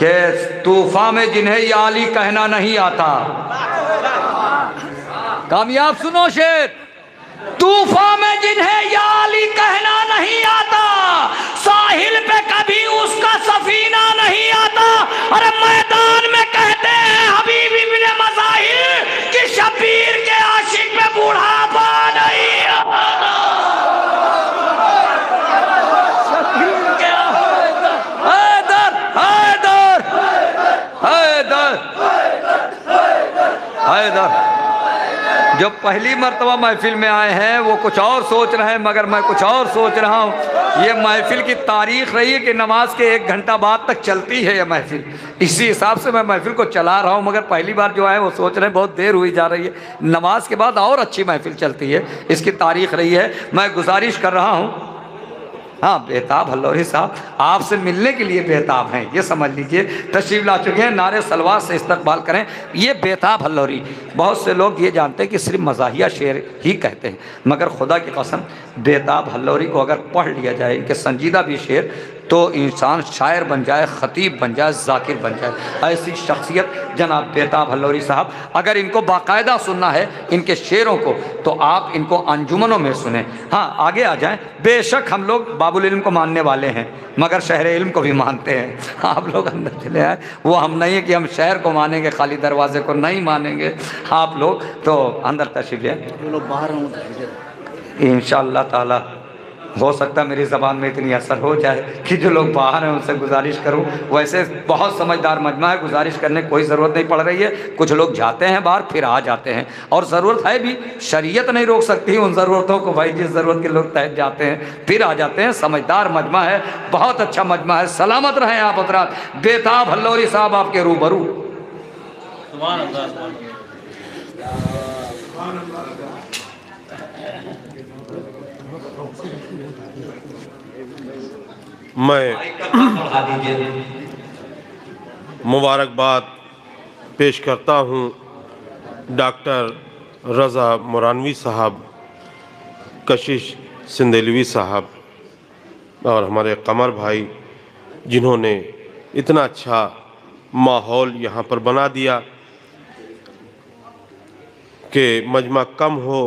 कि तूफा में जिन्हें ये आली कहना नहीं आता। कामयाब सुनो शेर। तूफा में जिन्हें ये आली कहना नहीं आता, साहिल पे कभी उसका सफीना नहीं आता। अरे मैदान में कहते हैं, हबीब इब्ने मजाहिर कि शबीर के आशिक पे बूढ़ापा नहीं आता हैदर हैदर हैदर हैदर जो पहली मरतबा महफिल में आए हैं, वो कुछ और सोच रहे हैं, मगर मैं कुछ और सोच रहा हूँ। ये महफिल की तारीख रही है कि नमाज़ के एक घंटा बाद तक चलती है ये महफिल। इसी हिसाब से मैं महफिल को चला रहा हूँ, मगर पहली बार जो आए वो सोच रहे हैं, बहुत देर हुई जा रही है। नमाज़ के बाद और अच्छी महफिल चलती है। इसकी तारीख रही है। मैं गुजारिश कर रहा हूँ हाँ बेताब हल्लौरी साहब, आपसे मिलने के लिए बेताब हैं। ये समझ लीजिए, तशरीफ़ ला चुके हैं, नारे सलवार से इस्तकबाल करें। ये बेताब हल्लोरी बहुत से लोग ये जानते हैं कि सिर्फ़ मजाहिया शेर ही कहते हैं, मगर खुदा की कसम, बेताब हल्लोरी को अगर पढ़ लिया जाए, इनके संजीदा भी शेर तो इंसान शायर बन जाए ख़तीब बन जाए जाकिर बन जाए। ऐसी शख्सियत जनाब बेताब हल्लौरी साहब अगर इनको बाकायदा सुनना है इनके शेरों को तो आप इनको अंजुमनों में सुने। हाँ आगे आ जाएँ। बेशक हम लोग बाबुल इल्म को मानने वाले हैं मगर शहर इल्म को भी मानते हैं। आप लोग अंदर चले आए। वो हम नहीं है कि हम शहर को मानेंगे खाली दरवाजे को नहीं मानेंगे। आप लोग तो अंदर तशरीफ़ लें जो लोग बाहर इन ताला। हो सकता है मेरी ज़बान में इतनी असर हो जाए कि जो लोग बाहर हैं उनसे गुजारिश करूँ। वैसे बहुत समझदार मजमा है, गुजारिश करने कोई ज़रूरत नहीं पड़ रही है। कुछ लोग जाते हैं बाहर, फिर आ जाते हैं। और ज़रूरत है भी, शरीयत नहीं रोक सकती उन ज़रूरतों को। भाई जिस ज़रूरत के लोग तहत जाते हैं, फिर आ जाते हैं। समझदार मजमा है, बहुत अच्छा मजमा है। सलामत रहें आप हजरात। बेताब हल्लौरी साहब आपके रूबरू। मैं मुबारकबाद पेश करता हूँ डॉक्टर रज़ा मुरानवी साहब, कशिश सिंदेलवी साहब और हमारे कमर भाई, जिन्होंने इतना अच्छा माहौल यहाँ पर बना दिया कि मजमा कम हो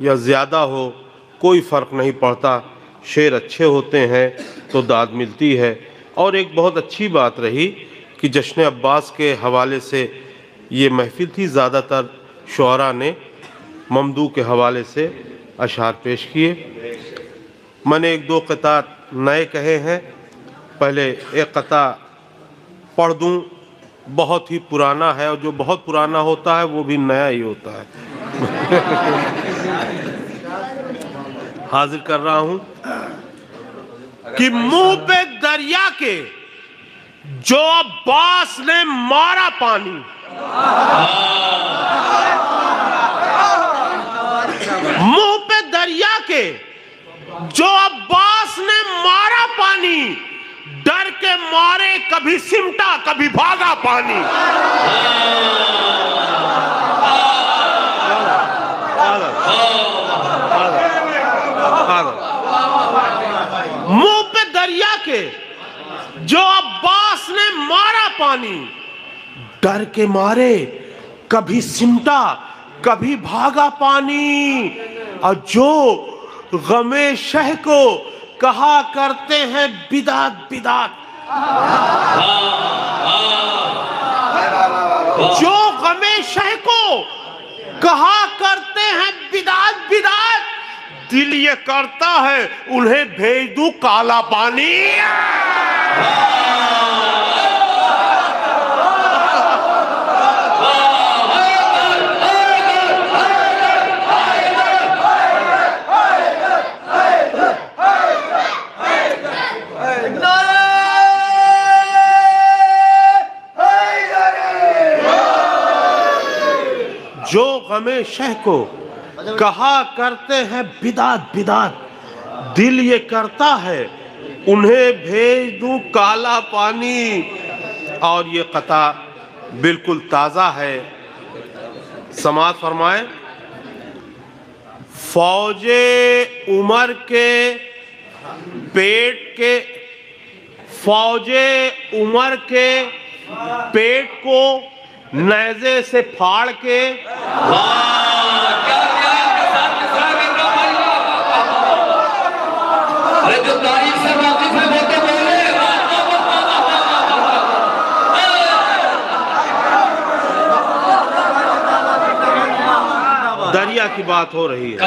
या ज़्यादा हो, कोई फ़र्क नहीं पड़ता। शेर अच्छे होते हैं तो दाद मिलती है। और एक बहुत अच्छी बात रही कि जश्न अब्बास के हवाले से ये महफिल थी। ज़्यादातर शुरा ने ममदू के हवाले से अशार पेश किए। मैंने एक दो कता नए कहे हैं। पहले एक कता पढ़ दूँ। बहुत ही पुराना है और जो बहुत पुराना होता है, वो भी नया ही होता है। हाजिर कर रहा हूँ। कि मुँह पे दरिया के जो अब्बास ने मारा पानी। मुँह पे दरिया के जो अब्बास ने मारा पानी डर के मारे कभी सिमटा कभी भागा पानी। दरिया के, जो अब्बास ने मारा पानी, डर के मारे, कभी सिमटा, कभी भागा पानी। और जो गमे शह को कहा करते हैं, बिदात बिदात। जो गमे शह को कहा करते हैं, बिदात बिदात। ये करता है उन्हें भेज दू काला पानी। जो शह को कहा करते हैं, बिदात बिदात। दिल ये करता है, उन्हें भेज दूँ काला पानी। और ये कता बिल्कुल ताज़ा है। समाज फरमाए, फौज उमर के, पेट के, फौजे उमर के पेट को नैजे से फाड़ के है तो दरिया की बात हो रही है।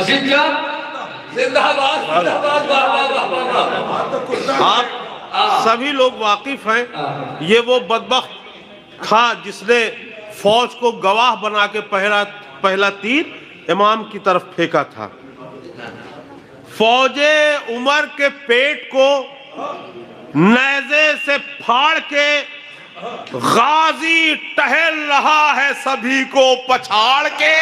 वाह आप सभी लोग वाकिफ हैं। ये वो बदबक था जिसने फौज को गवाह बना के पहला पहला तीर इमाम की तरफ़ फेंका था। फौजे उमर के पेट को नैजे से फाड़ के गाजी टहल रहा है सभी को पछाड़ के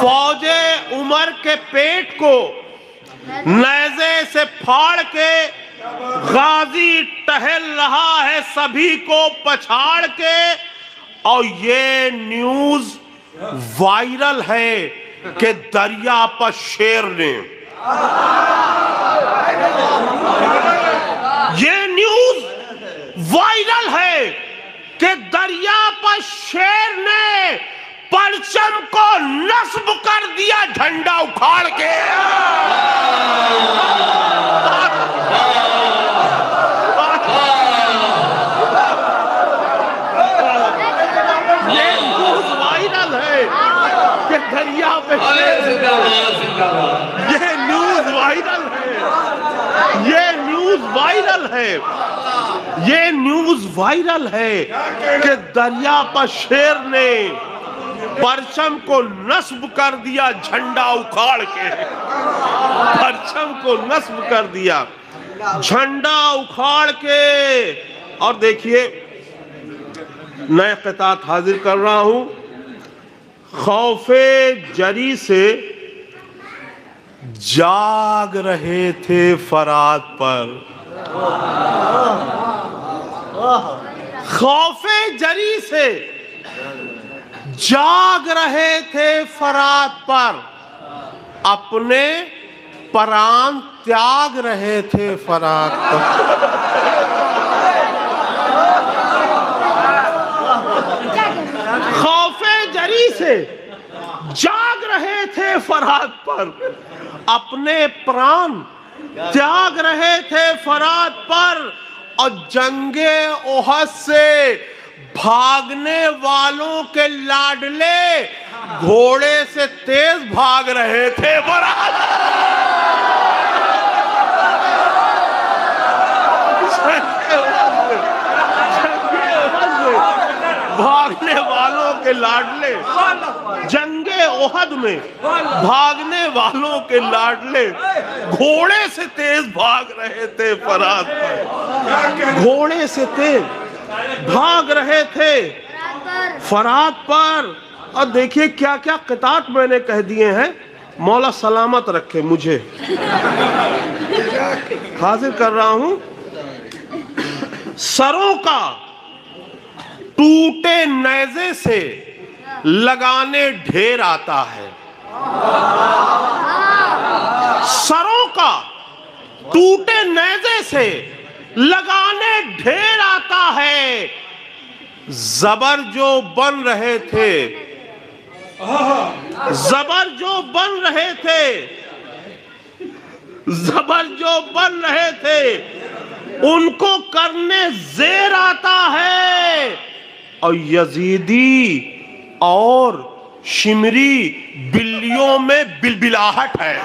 फौजे उमर के पेट को नैजे से फाड़ के गाजी टहल रहा है सभी को पछाड़ के। और ये न्यूज़ वायरल है कि दरिया पर शेर ने। ये न्यूज़ वायरल है कि दरिया पर शेर ने परचम को नस्ब कर दिया झंडा उखाड़ के। ये न्यूज़ वायरल है कि दरिया पे जिंदाबाद। ये न्यूज़ वायरल है। ये न्यूज़ वायरल है। ये न्यूज़ वायरल है कि दरिया पर शेर ने परचम को नस्ब कर दिया झंडा उखाड़ के। परचम को नस्ब कर दिया झंडा उखाड़ के। और देखिए नए कतात हाजिर कर रहा हूँ। खौफे जरी से जाग रहे थे फरात पर। खौफे जरी से जाग रहे थे फरात पर। अपने प्राण त्याग रहे थे फरात पर। खौफे जरी से जाग रहे थे फरात पर। अपने प्राण त्याग रहे थे फरात पर और जंगे ओहद से भागने वालों के लाडले घोड़े से तेज भाग रहे थे फरात भागने वालों के लाडले, जंगे ओहद में भागने वालों के लाडले घोड़े से तेज भाग रहे थे, फरात पर। घोड़े से तेज भाग रहे थे। फरात पर। और देखिए क्या क्या किताब मैंने कह दिए हैं। मौला सलामत रखे मुझे। हाजिर कर रहा हूँ। सरों का टूटे नैजे से लगाने ढेर आता है। सरों का टूटे नैजे से लगाने ढेर आता है। जबर जो बन रहे थे। जबर जो बन रहे थे। जबर जो बन रहे थे, उनको करने जेर आता है। और यजीदी और शिमरी बिल्लियों में बिलबिलाहट है।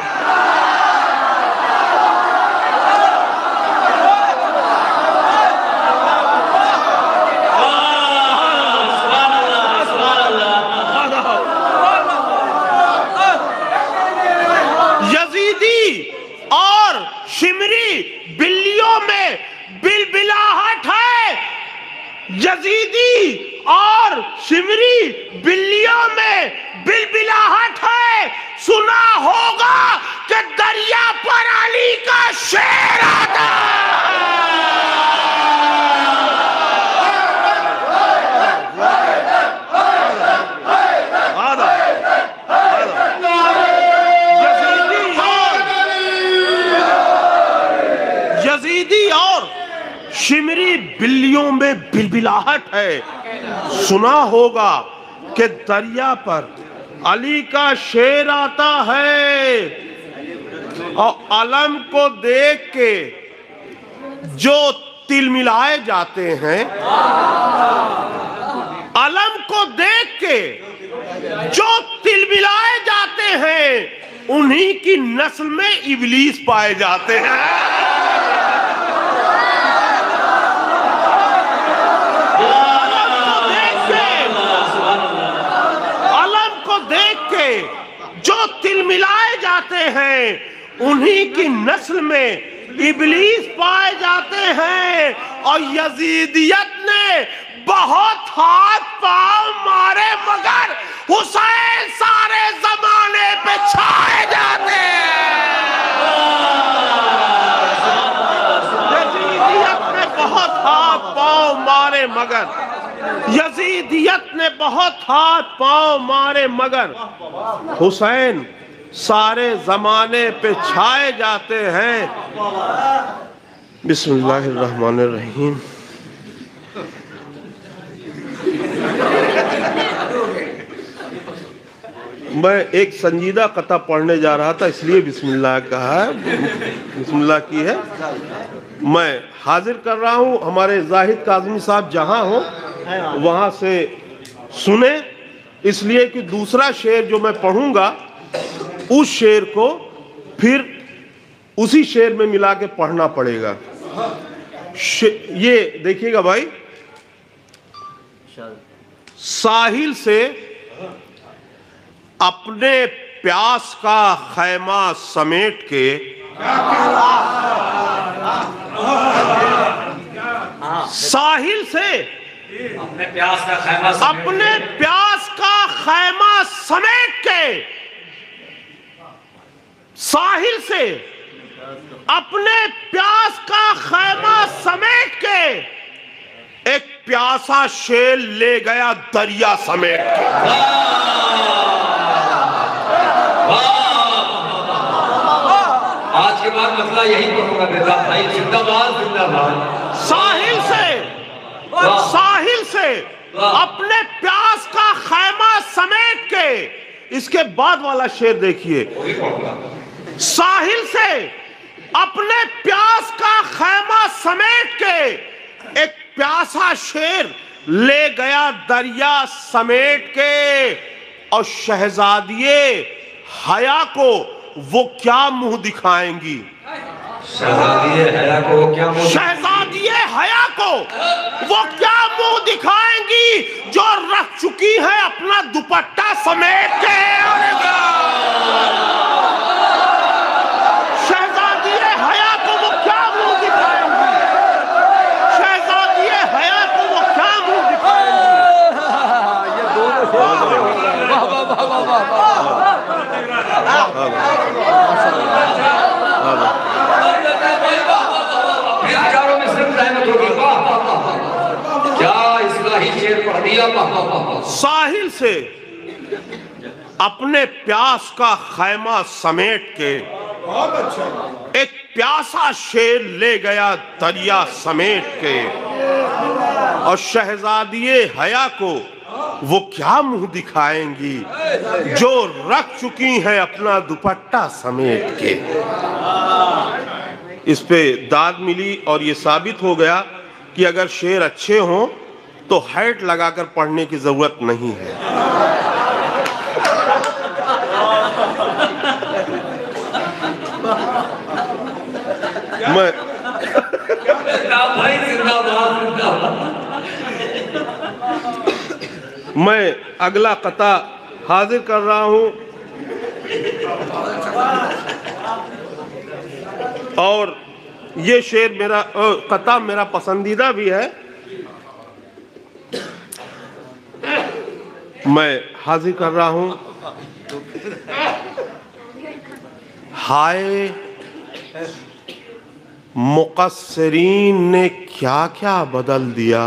सिमरी बिल्लियों में बिलबिलाहट है। सुना होगा कि दरिया पर अली का शेर आता यजीदी और। बिल्लियों में बिलबिलाहट है। सुना होगा कि दरिया पर अली का शेर आता है और अलम को देख के जो तिल मिलाए जाते हैं अलम को देख के जो तिल मिलाए जाते हैं, उन्हीं की नस्ल में इबलीस पाए जाते हैं अलम को देख के अलम को देख के जो तिल मिलाए जाते हैं। उन्हीं की नस्ल में इबलीस पाए जाते हैं। और यजीदियत ने बहुत हाथ पाँव मारे मगर हुसैन सारे जमाने पे छाए जाते यजीदियत ने बहुत हाथ पाँव मारे मगर यजीदियत ने बहुत हाथ पाँव मारे मगर, हुसैन सारे जमाने पे छाए जाते हैं। बिस्मिल्लाहिर्रहमानिर्रहीम। मैं एक संजीदा कथा पढ़ने जा रहा था, इसलिए बिस्मिल्लाह कहा है। बिस्मिल्लाह की है। मैं हाजिर कर रहा हूँ, हमारे जाहिद काजमी साहब जहाँ हो, वहाँ से सुने, इसलिए कि दूसरा शेर जो मैं पढ़ूँगा उस शेर को फिर उसी शेर में मिला के पढ़ना पड़ेगा। ये देखिएगा भाई। साहिल से अपने प्यास का खैमा समेट के साहिल से अपने प्यास का खैमा अपने प्यास का खैमा समेट के साहिल से अपने प्यास का खैमा समेट के एक प्यासा शेर ले गया दरिया समेट के। आज के बाद मसला यही बेटा भाई जिंदाबाद जिंदाबाद। साहिल से साहिल से अपने प्यास का खैमा समेट के इसके बाद वाला शेर देखिए। साहिल से अपने प्यास का खैमा समेट के एक प्यासा शेर ले गया दरिया समेट के। और शहजादिये हया को वो क्या मुँह दिखाएँगी? शहजादिये हया को क्या मुँह हया को वो क्या मुँह दिखाएँगी जो रख चुकी है अपना दुपट्टा समेट के शहजादिये हया को वो क्या मुँह दिखाएँगी शहजादिये हया को वो क्या मुँह दिखाएँगी फिर साहिल से अपने प्यास का खैमा समेट के एक प्यासा शेर ले गया दरिया समेट के और शहजादिये हया को वो क्या मुँह दिखाएँगी? जो रख चुकी हैं अपना दुपट्टा समेट के। इस पे दाद मिली और ये साबित हो गया कि अगर शेर अच्छे हों तो हैट लगाकर पढ़ने की ज़रूरत नहीं है। मैं जिंदाबाद भाई जिंदाबाद जिंदाबाद मैं अगला कता हाजिर कर रहा हूँ। और ये शेर मेरा कता मेरा पसंदीदा भी है। मैं हाजिर कर रहा हूँ। हाय मुकसरीन ने क्या क्या बदल दिया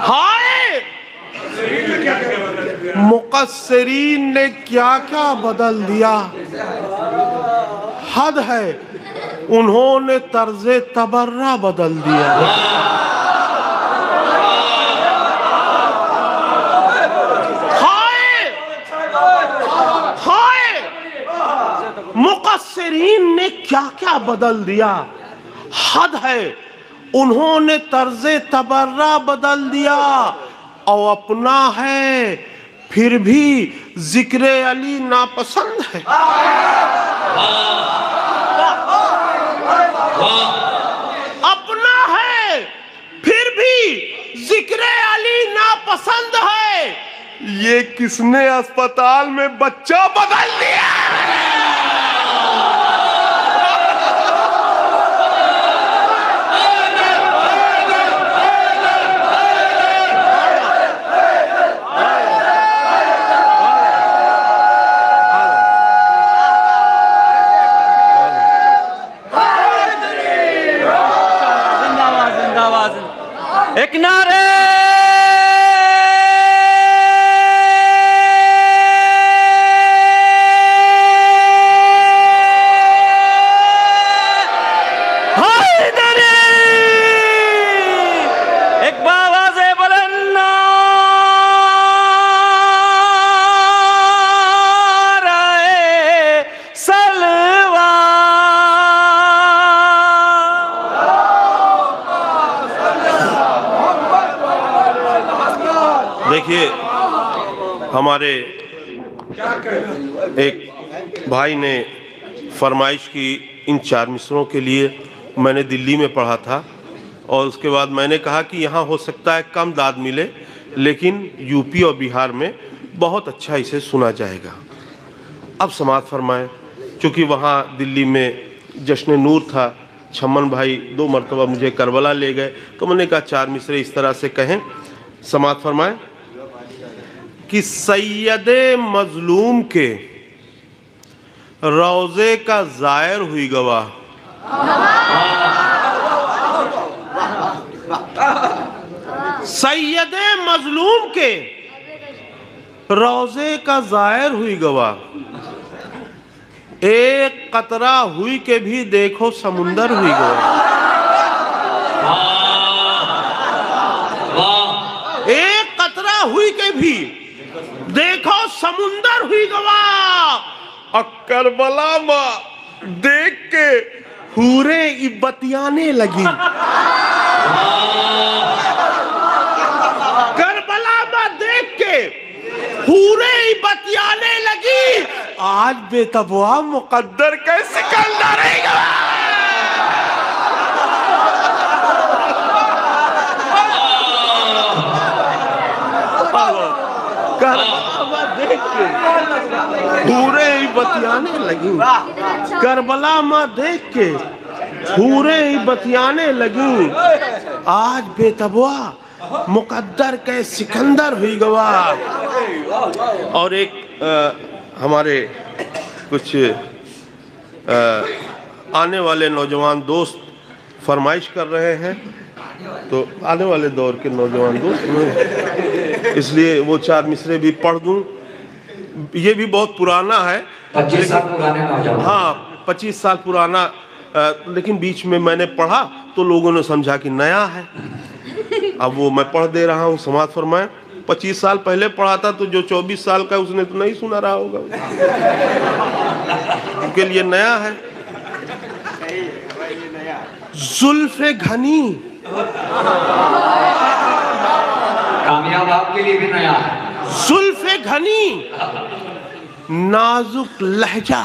हाय मुकसरीन ने क्या क्या बदल दिया? हद है, उन्होंने तर्ज तबर्रा बदल दिया। हाय! हाय! मुकसरीन ने क्या क्या बदल दिया? हद है, उन्होंने तर्ज तबर्रा बदल दिया। और अपना है फिर भी ज़िक्र अली नापसंद है। अपना है फिर भी ज़िक्र अली नापसंद है। ये किसने अस्पताल में बच्चा बदल दिया? फरमाइश की इन चार मिसरों के लिए मैंने दिल्ली में पढ़ा था और उसके बाद मैंने कहा कि यहाँ हो सकता है कम दाद मिले, लेकिन यूपी और बिहार में बहुत अच्छा इसे सुना जाएगा। अब समाप्त फरमाएँ, क्योंकि वहाँ दिल्ली में जश्न नूर था छमन भाई दो मरतबा मुझे करबला ले गए तो मैंने कहा, चार मिसरे इस तरह से कहें। समाप्त फरमाएँ, कि सैद मजलूम के रोज़े का जायर हुई गवाह। सैयद मजलूम के रोज़े का जायर हुई गवाह। एक कतरा हुई के भी देखो समुंदर हुई गवाह। एक कतरा हुई के भी देखो समुंदर हुई गवाह। और करबला देख के पूरे बतियाने लगी। करबला देख के पूरे बतियाने लगी। आज बेतबुआ मुकद्दर कैसे ही गवाह करबला देख के पूरे ही बतियाने लगी। करबला माँ देख के पूरे ही बतियाने लगी। आज बेतबुआ मुकद्दर के सिकंदर हुई गवाह और एक अ, हमारे कुछ अ, आने वाले नौजवान दोस्त फरमाइश कर रहे हैं। तो आने वाले दौर के नौजवान दोस्त इसलिए वो चार मिसरे भी पढ़ दूँ। ये भी बहुत पुराना है पच्चीस साल पुराने हाँ पच्चीस साल पुराना लेकिन बीच में मैंने पढ़ा तो लोगों ने समझा कि नया है। अब वो मैं पढ़ दे रहा हूँ समाज फरमाए पच्चीस साल पहले पढ़ा था तो जो चौबीस साल का उसने तो नहीं सुना रहा होगा। उनके लिए नया है। जुल्फ घनी। कामयाब आपके लिए भी नया है। जुल्फ घनी, नाजुक लहजा।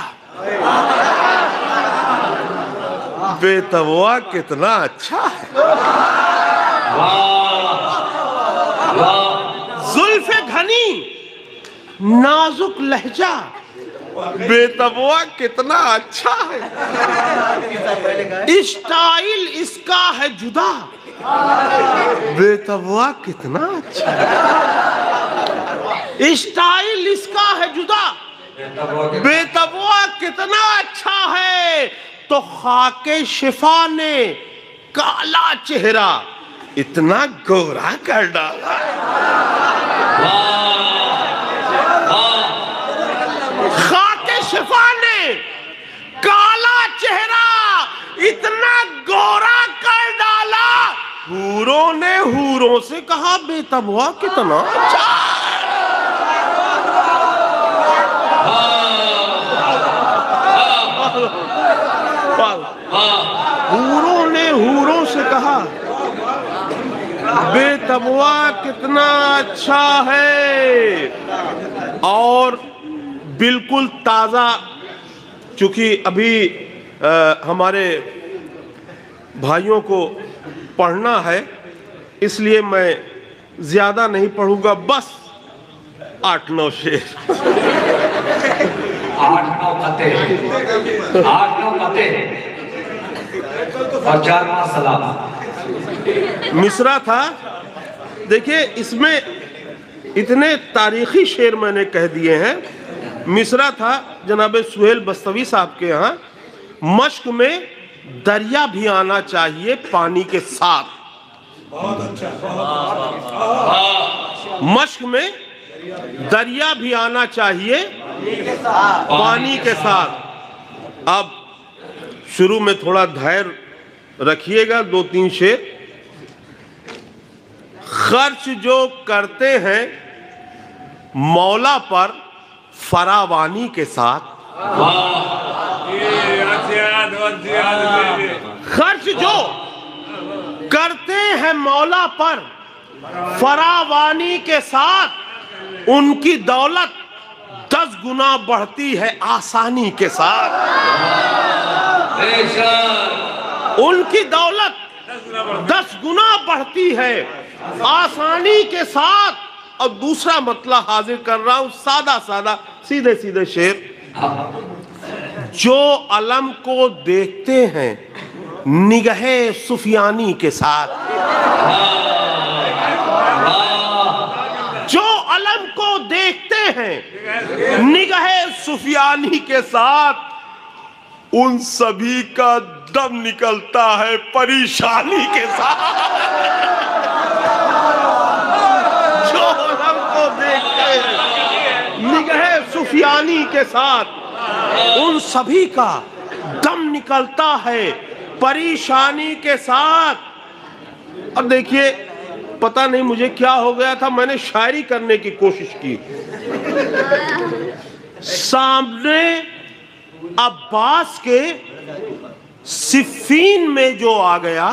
बेतवा कितना अच्छा है। जुल्फ घनी, नाजुक लहजा। बेतबुआ कितना अच्छा है। स्टाइल इसका है जुदा। बेतबुआ कितना अच्छा है। स्टाइल इसका है जुदा। बेतबुआ कितना अच्छा है। तो खाके शिफा ने काला चेहरा इतना गोरा कर डाला। खाके शिफा ने काला चेहरा इतना गोरा कर डाला। हूरों ने हूरों से कहा, बेतबुआ कितना अच्छा। बेतबुआ कितना अच्छा है। और बिल्कुल ताज़ा चूँकि अभी अ, हमारे भाइयों को पढ़ना है इसलिए मैं ज़्यादा नहीं पढ़ूँगा बस आठ नौ शेर। आठ नौ पते। आठ नौ पते। और चार पाँच सलाम। मिसरा था। देखिए इसमें इतने तारीखी शेर मैंने कह दिए हैं। मिसरा था जनाब सुहेल बस्तवी साहब के यहाँ। मश्क में दरिया भी आना चाहिए पानी के साथ। मश्क में दरिया भी आना चाहिए पानी के साथ। अब शुरू में थोड़ा धैर्य रखिएगा दो तीन शेर। खर्च जो करते हैं, मौला पर फरावानी के साथ। खर्च जो करते हैं मौला पर फरावानी के साथ, उनकी दौलत दस गुना बढ़ती है आसानी के साथ। उनकी दौलत दस गुना बढ़ती है। आसानी के साथ। और दूसरा मतला हाजिर कर रहा हूँ, सादा सादा, सीधे सीधे शेर। जो अलम को देखते हैं, निगहे सुफियानी के साथ। जो अलम को देखते हैं, निगहे सुफियानी के साथ, उन सभी का दम निकलता है परेशानी के साथ। जो अलम को देखते निगहे सुफियानी के साथ, उन सभी का दम निकलता है परेशानी के साथ। अब देखिए, पता नहीं मुझे क्या हो गया था, मैंने शायरी करने की कोशिश की। सामने अब्बास के सिफीन में जो आ गया,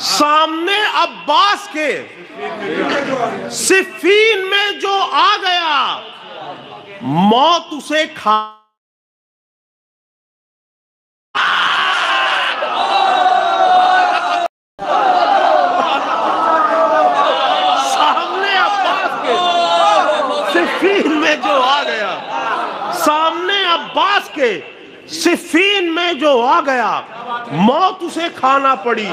सामने अब्बास के, सिफीन में जो आ गया, मौत उसे खा सामने अब्बास के, सिफीन में जो आ गया, सामने अब्बास के सिफीन में जो आ गया, मौत उसे खाना पड़ी।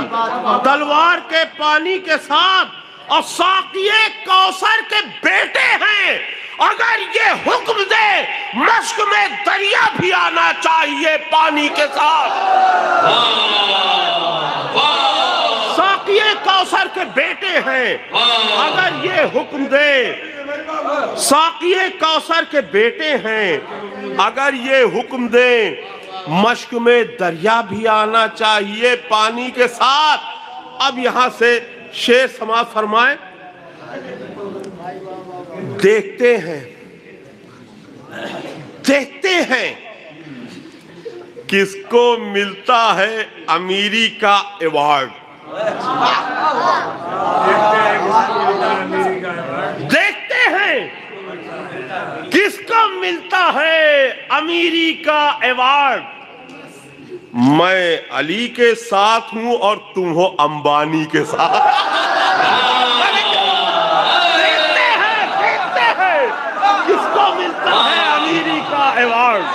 तलवार के पानी के साथ और साकिए कौसर के बेटे हैं। अगर ये हुक्म दे, मश्क में दरिया भी आना चाहिए पानी के साथ। साकिए कौसर के बेटे हैं। अगर ये हुक्म दे साकिए कौसर के बेटे हैं। अगर ये हुक्म दे, मश्क में दरिया भी आना चाहिए पानी के साथ। अब यहाँ से शेर समाज फरमाए, देखते हैं देखते हैं किसको मिलता है अमीरी का अवार्ड देखते हैं किसको मिलता है अमीरी का अवार्ड मैं अली के साथ हूँ और तुम हो अंबानी के साथ। देखते हैं देखते हैं किसको मिलता है अमीरी का अवार्ड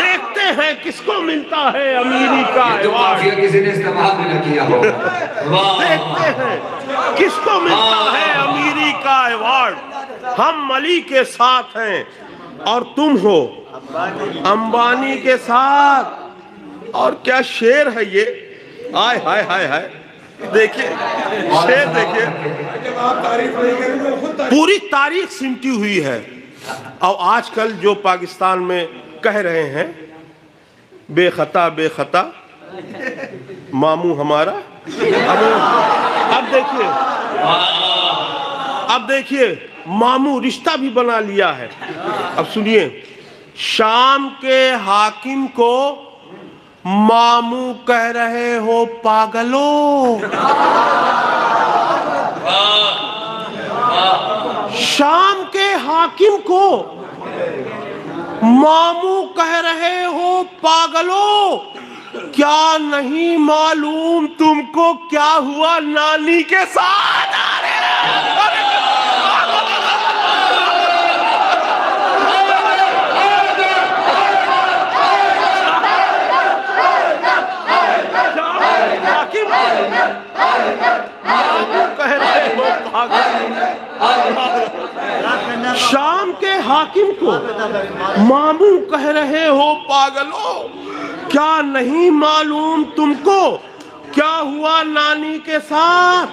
देखते हैं किसको मिलता है अमीरी का तो अवार्ड किसी ने इस्तेमाल भी न किया हो। देखते हैं किसको मिलता है अमीरी का अवार्ड हम अली के साथ हैं और तुम हो अंबानी के साथ। और क्या शेर है ये? हाय हाय हाय हाय। देखिए, शेर देखिए। पूरी तारीख सिमटी हुई है। और आजकल जो पाकिस्तान में कह रहे हैं, बेखता बेखता, मामू हमारा। अब अब देखिए। अब देखिए, मामू रिश्ता भी बना लिया है। अब सुनिए, शाम के हाकिम को मामू कह रहे हो, पागलो। शाम के हाकिम को मामू कह रहे हो, पागलो। क्या नहीं मालूम तुमको क्या हुआ, नानी के साथ शाम के हाकिम को मामू कह रहे हो पागलो। क्या नहीं मालूम तुमको? क्या हुआ नानी के साथ?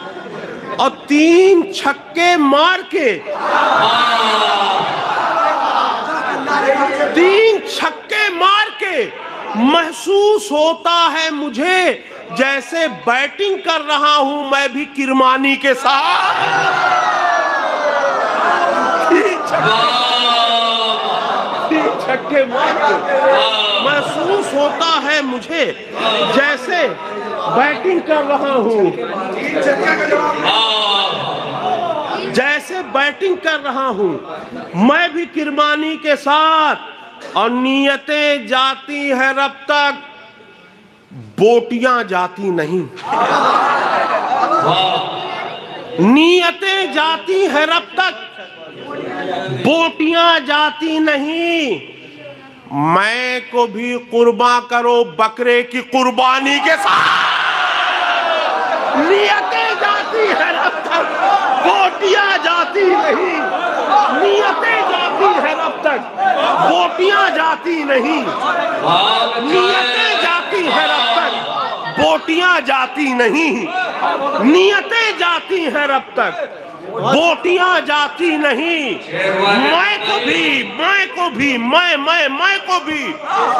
और तीन छक्के मार के। तीन छक्के मार के। महसूस होता है मुझे, जैसे बैटिंग कर रहा हूँ मैं भी किरमानी के साथ। छक्के- महसूस होता है मुझे, जैसे बैटिंग कर रहा हूँ। जैसे बैटिंग कर रहा हूँ, मैं भी किरमानी के साथ। और नियतें जाती है रब तक, बोटियाँ जाती नहीं। नियतें जाती है रब तक, बोटियाँ जाती नहीं। मैं को भी कुर्बा करो बकरे की कुर्बानी के साथ। नियतें जाती है रब तक, बोटियाँ जाती नहीं। नियतें तक बोटियाँ जाती नहीं, नियतें जाती है रब तक, बोटियाँ जाती नहीं, नियतें जाती है रब तक, बोटियाँ जाती नहीं। मैं को भी, मैं को भी, मैं मैं मैं को भी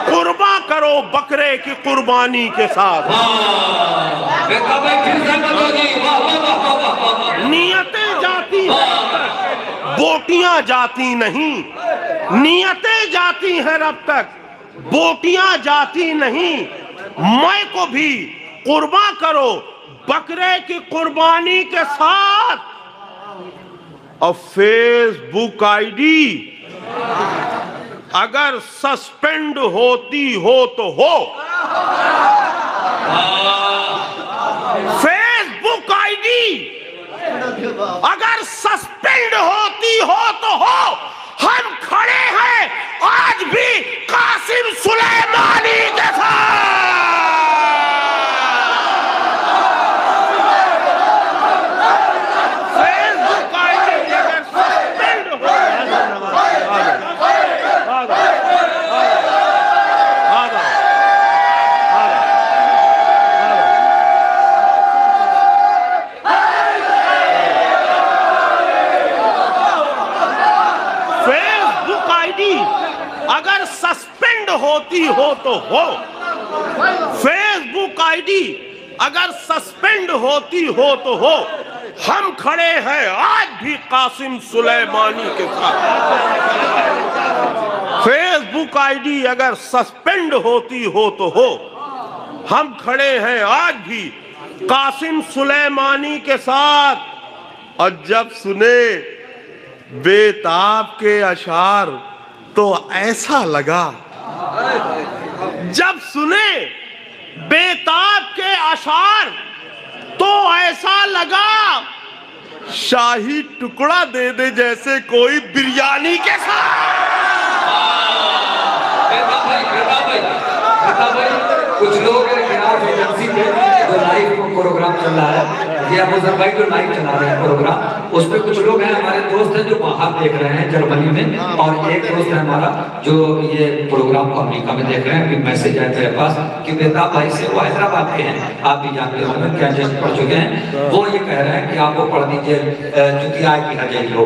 कुर्बा करो बकरे की कुर्बानी के साथ। नियतें जाती हैं बोटियाँ जाती नहीं। नियतें जाती हैं रब तक, बोटियाँ जाती नहीं। मैं को भी कुर्बा करो, बकरे की कुर्बानी के साथ। और फेसबुक आईडी, अगर सस्पेंड होती हो तो हो। फेसबुक आईडी, अगर सस्पेंड होती हो तो हो। हम आज भी कासिम सुलेमानी के साथ फेसबुक आईडी अगर सस्पेंड हो आ गए, आ गए, आ गए, आ गए। फेसबुक आईडी अगर सस्पेंड होती हो तो हो। फेसबुक आईडी अगर सस्पेंड होती हो तो हो। हम खड़े हैं आज भी कासिम सुलेमानी के साथ। फेसबुक आईडी अगर सस्पेंड होती हो तो हो। हम खड़े हैं आज भी कासिम सुलेमानी के साथ। और जब सुने बेताब के अशार तो ऐसा लगा जब सुने बेताब के आशार तो ऐसा लगा, शाही टुकड़ा दे दे जैसे कोई बिरयानी के साथ। कुछ लोग हैं लाइव प्रोग्राम चल रहा है। ये अबू जर भाई जो लाइव चला रहे हैं प्रोग्राम उस पे कुछ लोग हैं, हमारे दोस्त हैं जो बाहर देख रहे हैं, जर्मनी में। और एक दोस्त है हमारा, जो ये प्रोग्राम को अमेरिका में देख रहे हैं। अभी मैसेज आया मेरे पास कि बेताब भाई से वो हैदराबाद के हैं। आप भी जानते होंगे क्या जज पढ़ चुके हैं। वो ये कह रहे हैं कि आपको पढ़ दीजिए चूँकि आए की हजेरी हो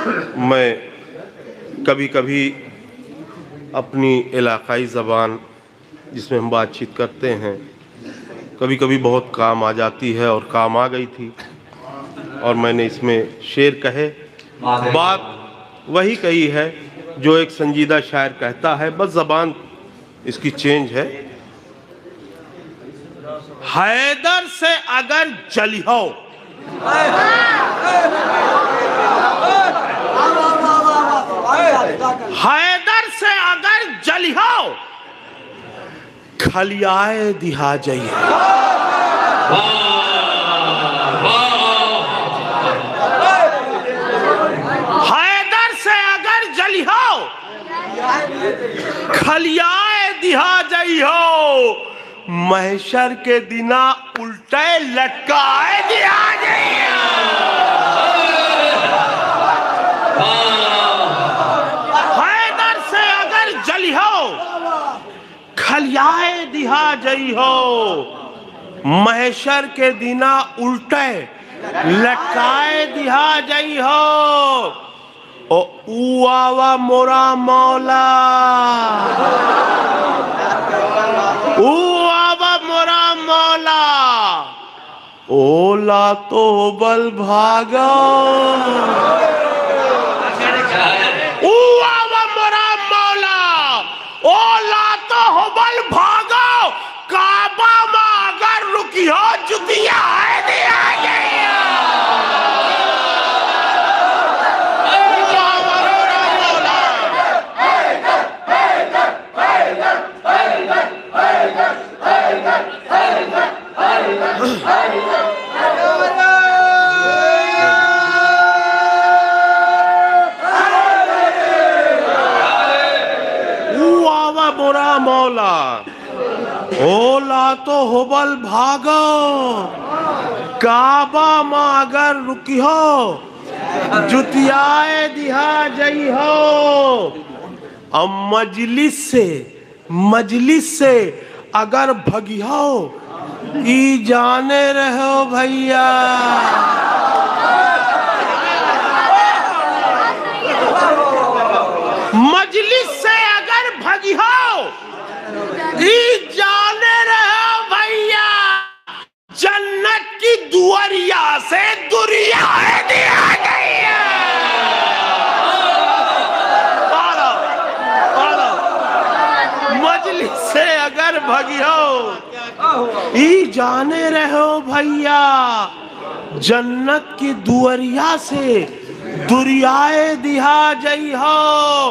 मैं कभी कभी अपनी इलाकाई ज़बान जिसमें हम बातचीत करते हैं कभी कभी बहुत काम आ जाती है और काम आ गई थी और मैंने इसमें शेर कहे। बात वही कही है जो एक संजीदा शायर कहता है बस ज़बान इसकी चेंज है। हैदर से अगर जलिहो हैदर से अगर जलिहो खलियाए दिहा जाइए। हैदर से अगर जलिहो खलियाए दिहा जाइयो महशर के दिना उल्टे लटकाए दिया जाइयो हैदर से अगर जलिहो खलियाए दिहा जाइयो महशर के दिना उल्टे, लटकाए दिहा जाइयो ओ उआवा मोरा मौला। उआवा मोरा मौला। ओला तो बल भागा। मोरा मौला। ओला तो होबल भागो। काबा मा अगर रुकी हो जुतियाए दिहा जई हो अब मजलिस से मजलिस से अगर भगी हो ई जाने रहो भैया। मजलिस से अगर भगी हो ई ई जाने रहो भैया। जन्नत की दुअरिया से दुरियाए दिहा जई हो।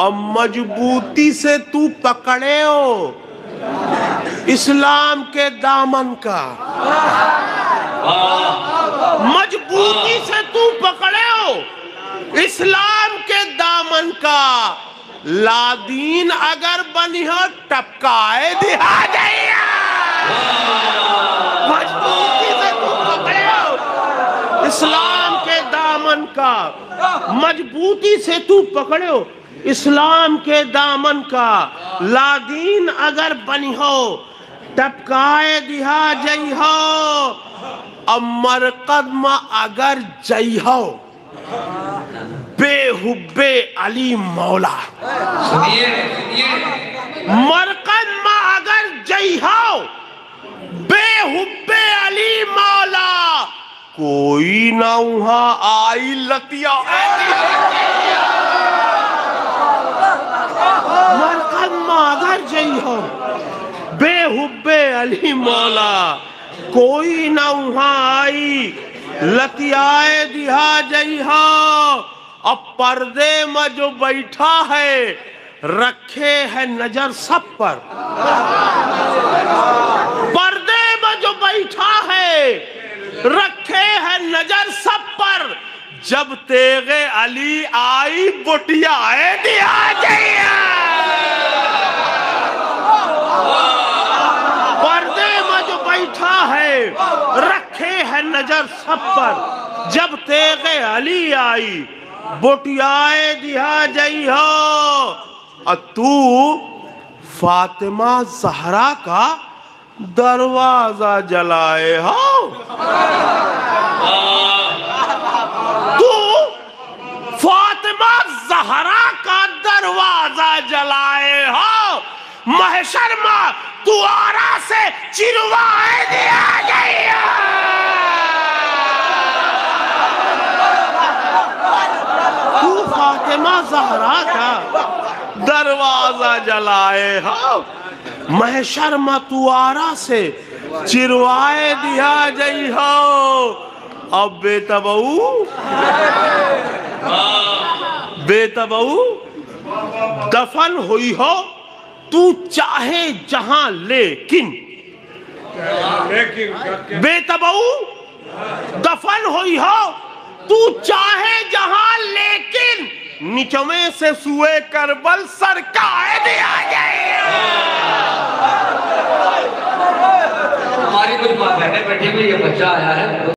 अब मजबूती से तू पकड़े हो इस्लाम के दामन का। मजबूती से तू पकड़े हो इस्लाम के दामन का। लादीन अगर बनी हो टपकाए दिहा जाइया मजबूती से तू पकड़े इस्लाम के दामन का मजबूती से तू पकड़े। हो इस्लाम के दामन का लादीन अगर बनी हो टपकाए दिहा जई हो अमर कदम अगर जई हो बेहुब्बे अली मौला। मरकज में अगर जई हो बेहुब्बे अली मौला। कोई ना वहाँ आई लतिया। मरकज में अगर जई हो। बेहुब्बे अली मौला। कोई ना वहाँ आई लतियाए दिहा जई हो। अब पर्दे में जो बैठा है, रखे है नज़र सब पर। पर्दे जो बैठा है, रखे है नज़र सब पर। जब तेगे अली आई बुटिया दिया जइया। पर्दे में जो बैठा है, रखे है नज़र सब पर। जब तेगे अली आई बोटियाए दिया जई हो और तू फातिमा जहरा का दरवाज़ा जलाए हो। तू फातिमा जहरा का दरवाज़ा जलाए हो। महशर तू आरा से चिरवाए दिया गई हो। तू फातिमा जहरा का दरवाज़ा जलाए हो। महशर में तुआरा से चिरवाए दिया जई हो। अब बेतबऊ। बेतबऊ दफन हुई हो। तू चाहे जहाँ लेकिन। बेतबऊ दफन हुई हो। तू चाहे जहाँ, लेकिन निचमे से सुए करबल का दिया जाए हमारी कुछ बैठे बैठे में ये बच्चा आया है।